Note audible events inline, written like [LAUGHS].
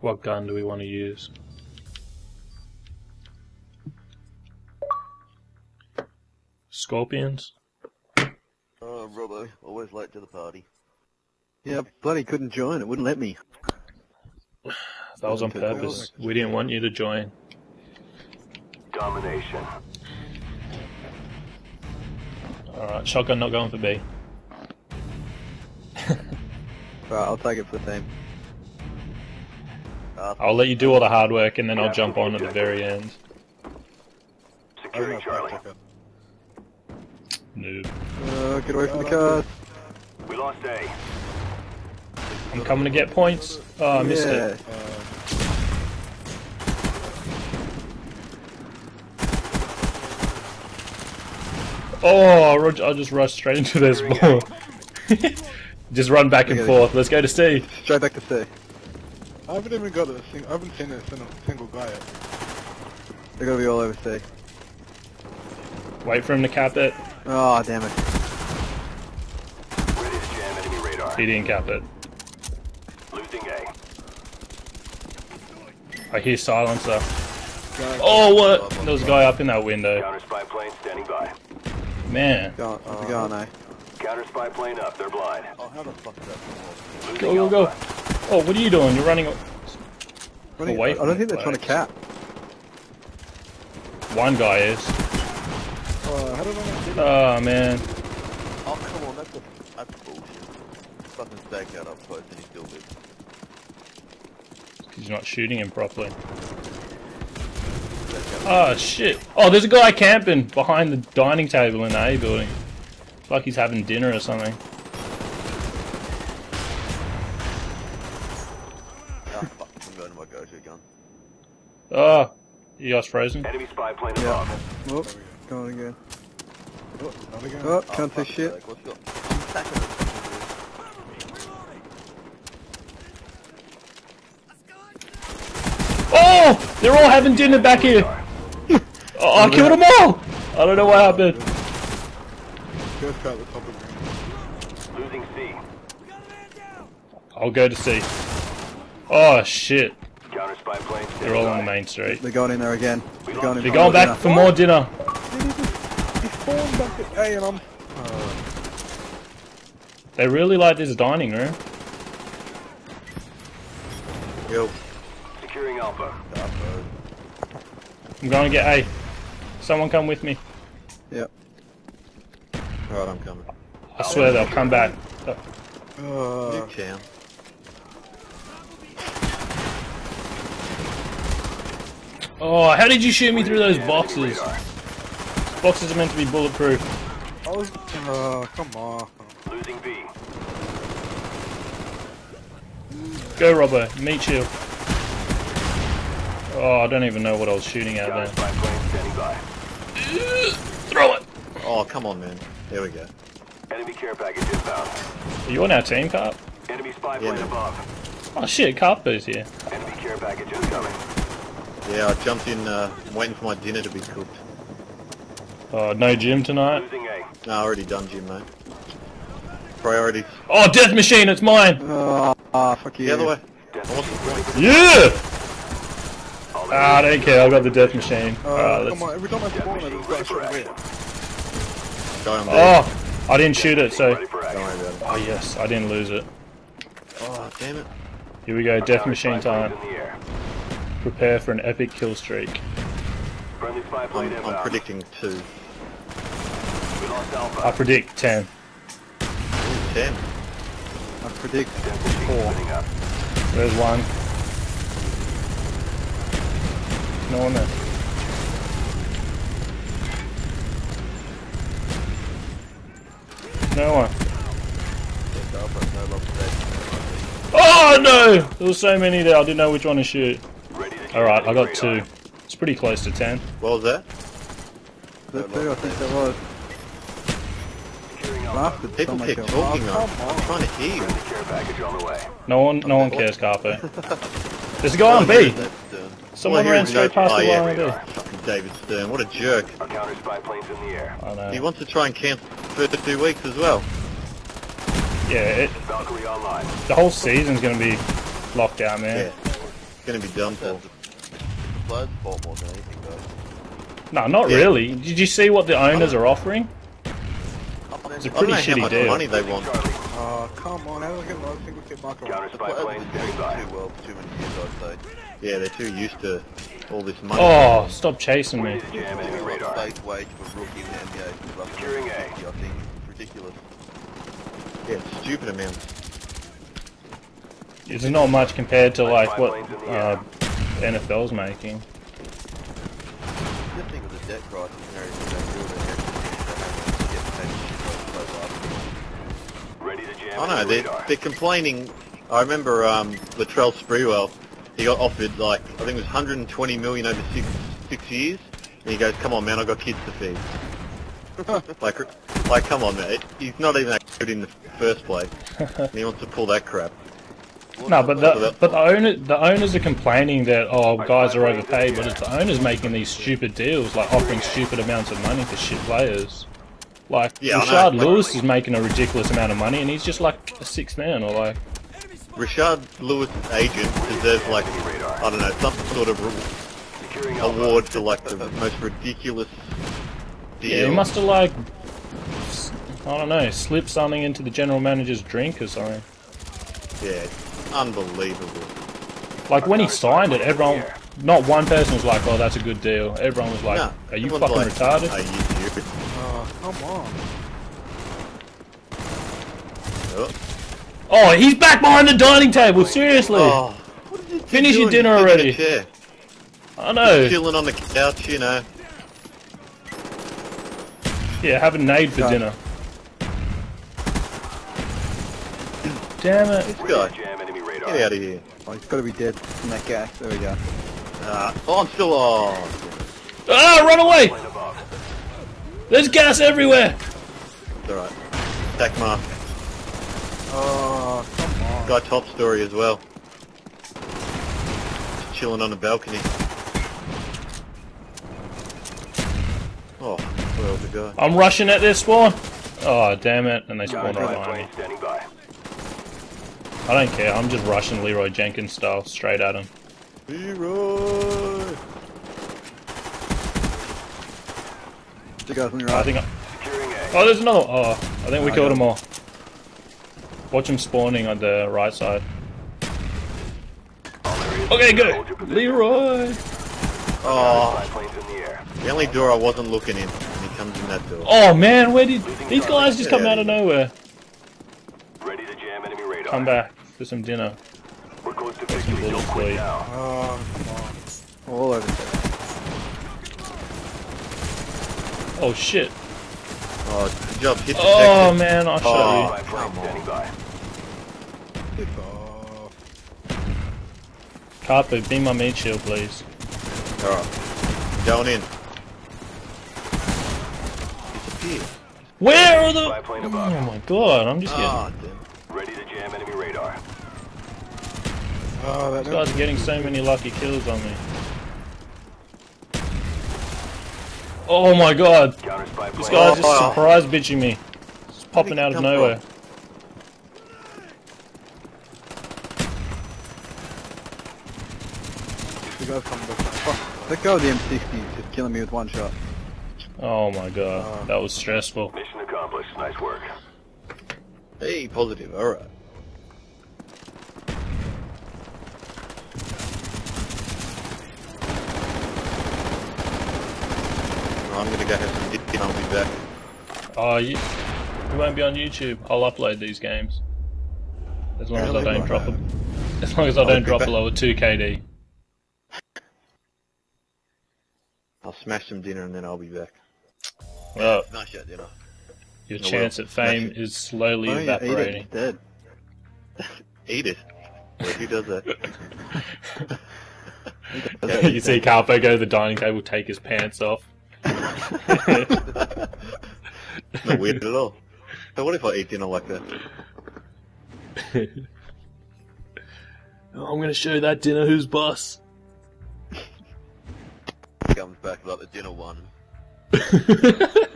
What gun do we want to use? Scorpions? Uh, oh, Robbo, always late to the party. Yeah, bloody couldn't join. It wouldn't let me. That was on purpose. We didn't want you to join. Domination. Alright, shotgun not going for B. Right, I'll take it for the team. Uh, I'll let you do all the hard work and then I'll jump on at the very end. Securing Charlie. Noob. Uh, get away from the cars. We lost A. I'm coming to get points. Oh, I missed yeah. it. Oh, Rog- I just rushed straight into this ball. [LAUGHS] just run back and forth. Let's go to C. Straight back to C. I haven't even got a sing- I haven't seen a single, single guy yet. They're gonna be all over C. Wait for him to cap it. Oh, damn it. Ready to jam enemy radar. He didn't cap it. Losing A. I hear silencer. Oh, what? There was a guy up in that window. Counter spy plane standing by. Man. Go on, how's it going, eh? Counter spy plane up. They're blind. oh, how the fuck is that? Go, go, go. Alpha. Oh, what are you doing? You're running Running- Away I don't think they're trying to cap. One guy is. Uh, how did I not? Oh, man. Oh, come on, that's, a, that's bullshit. Fucking stake out up close and he still lives. Because you're not shooting him properly. Oh, shit. Oh, there's a guy camping behind the dining table in the A building. It's like he's having dinner or something. Ah, fuck, I'm going to my go-to gun. Oh, you guys frozen? Enemy spy plane Yeah. Oh, going again. Oh, another guy. Oh, Oh, can't say fuck's shit. sake, What's got? I'm stacking this. Oh! They're all having dinner back here! [LAUGHS] Oh, I killed them all! I don't know what happened. Just got the top of green. Losing C. I'll go to C. Oh, shit. Counter spy plane standing They're all on the by. main street. They're going in there again. They're going in They're going back dinner. for more dinner. He spawned back at A and I'm... They really like this dining room. Yo. Securing Alpha. Bro. I'm going to get A. Someone come with me. Yep. Alright, I'm coming. I swear they'll come back. Uh, You can. Oh, how did you shoot me through those boxes? Boxes are meant to be bulletproof. I was... Uh, come on. Losing B. Go, Robbo. Meet you. Oh, I don't even know what I was shooting at there. then. spy standing by. Throw it! Oh, come on, man. There we go. Enemy care package inbound. Are you on our team, Carp? Enemy spy plane man. above. Oh shit, Carp is here. Enemy care package incoming. Yeah, I jumped in, uh, waiting for my dinner to be cooked. Oh, no gym tonight. No, I already done gym, mate. Priorities. Oh, death machine, it's mine! Oh, ah, fuck you. The other way. Destination Yeah! Ah, I don't care, I got the death machine. Uh, Alright, let's... on, every time I spawn, I just got a shot away. Guy on there. Oh! I didn't shoot it, so... Ready for Don't action. worry about it. Oh yes, I didn't lose it. Oh, damn it. Here we go, death machine time. In the air. Prepare for an epic kill streak. Friendly spy plane I'm. I'm predicting two. We lost Alpha. I predict 10. Ooh, ten. I predict Death four. There's one. No one there. No one. Oh no! There was so many there, I didn't know which one to shoot. Ready to Alright, I got two. It's pretty close to 10. What was that? Two, I think that was. Securing Bastard, People somebody keep talking. I'm, I'm on. trying to hear you. Friendly care package on the way. No one, no one cares, Carpo. [LAUGHS] There's a guy on B. Uh, Someone well, ran here straight past oh, the yeah. line on B. David Stern, what a jerk. Our counter spy planes in the air. I know. He wants to try and camp for two weeks as well. Yeah, it, the whole season's gonna be locked down, man. Yeah. gonna be done for. That's the, it's the player's fault more than anything, though. No, not Yeah. really. Did you see what the owners are offering? I mean, It's a I don't pretty know how shitty much deal. money they want. Oh, come on. How do I get another single hit marker? Counter the spy players plane have been standing doing by. too well for too many years, I'd say. Yeah, they're too used to all this money. Oh, stop chasing me. Ready to jam enemy Like radar. base wage for rookie in the NBA Securing A. 150, I think. Ridiculous. Yeah, it's stupid amounts. It's not much compared to like what uh, NFL's making. Just think of the debt crisis and everything they build and everything they get paid shit loads of so Ready to jam I know, they're, radar. they're complaining. I remember um, Latrell Sprewell, he got offered like, I think it was 120 million over six, six years, and he goes, come on man, I've got kids to feed. [LAUGHS] like, like, come on man, he's not even that good in the first place, [LAUGHS] and he wants to pull that crap. No, but the but the owner the owners are complaining that oh guys are overpaid, but it's the owners making these stupid deals, like offering stupid amounts of money for shit players. Like Yeah, I know. Lewis is making a ridiculous amount of money, and he's just like a six man or like Rashard Lewis' agent deserves like, I don't know, some sort of re- Securing Alpha. award for like the most ridiculous deal. yeah, he must have like I don't know, slipped something into the general manager's drink or something. Yeah, it's unbelievable. Like when he signed it, everyone, not one person was like, "Oh, that's a good deal." Everyone was like, No, "Are you fucking like, retarded?" Are you serious? Oh, come on. Oh. Oh, he's back behind the dining table. Seriously, Oh, what is this kid Finish your dinner He's sitting already. I know. chilling on the couch, you know. Yeah, have a nade for Done. dinner. Damn it. This Ready guy, get out of here. Oh, he's got to be dead from that gas. There we go. Uh, oh, I'm still. Oh, Ah, run away! There's gas everywhere. it's all right. Attack mark. Oh, come on. Guy top story as well. Just chilling on the balcony. Oh, where was the guy? I'm rushing at their spawn. Oh, damn it. And they Counter spawned right behind me. Standing by. I don't care. I'm just rushing Leeroy Jenkins style straight at him. Leeroy! Two guys on your I right. think. I, Securing A. oh, there's another. Oh, I think we I killed got them all. Watch them spawning on the right side. Okay, good. Leeroy. Oh, Spy planes in the only door I wasn't looking in, and he comes in that door. Oh man, where did these guys just come out of nowhere? Ready to jam enemy radar. Come back for some dinner. We're close to some victory. Don't bullets, please. now. Oh, come on. All over. there. Oh shit. Oh, good job, hit Oh detected. man, I shot Oh. Spy plane come standing by. Piss off. you. Carpo, be my meat shield, please. Alright, going in. Disappear. Where are the? Spy plane above. Oh my god, I'm just getting. Ah, damn. Ready to jam enemy radar. Oh, that guys getting so many lucky kills on me. Oh my god, Counter spy plane. this guy's just Oh. surprise bitching me. Just popping out of nowhere. Two guys coming back. Fuck. Let go of the M60. Just killing me with one shot. Oh my god, oh. that was stressful. Mission accomplished. Nice work. Hey, positive, alright. I'm gonna go have some dinner and I'll be back. Oh, you, you won't be on YouTube. I'll upload these games. As long as I don't drop them. As long as I I'll don't drop back. below a 2 KD. I'll smash some dinner and then I'll be back. Well, Smash that dinner. Your I will. chance at fame is slowly Oh, yeah, eat it. evaporating. It's dead. Eat it. Well, who does that? [LAUGHS] you see Carpo go to the dining table, take his pants off. [LAUGHS] Not weird at all. So what if I eat dinner like that? Oh, I'm gonna show that dinner who's boss. Comes back like the dinner one. [LAUGHS]